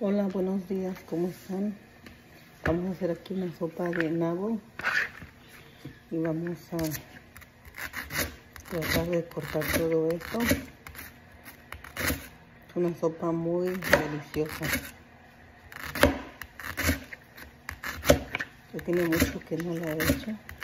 Hola, buenos días, ¿cómo están? Vamos a hacer aquí una sopa de nabo y vamos a tratar de cortar todo esto. Es una sopa muy deliciosa. Ya tiene mucho que no la he hecho.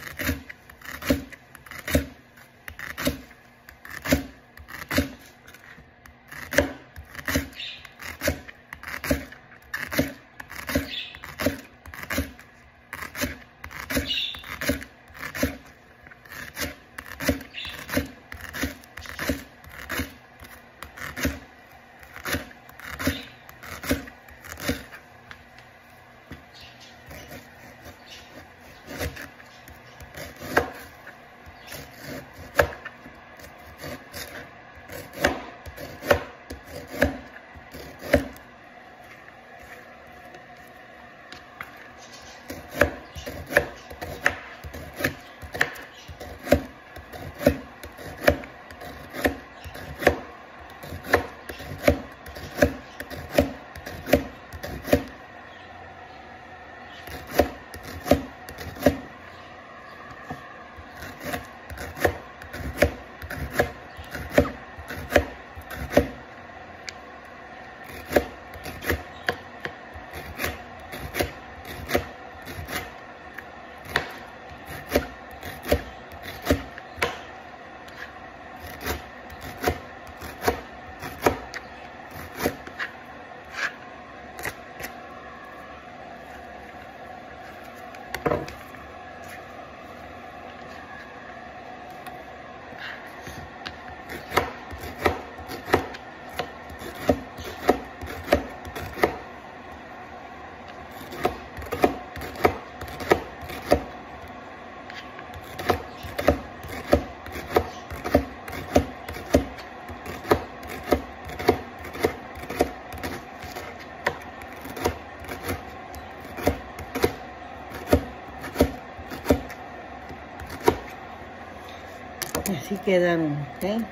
Así quedaron, ¿ok?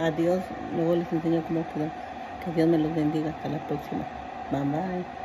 Adiós. Luego les enseño cómo quedó. Que Dios me los bendiga. Hasta la próxima. Bye bye.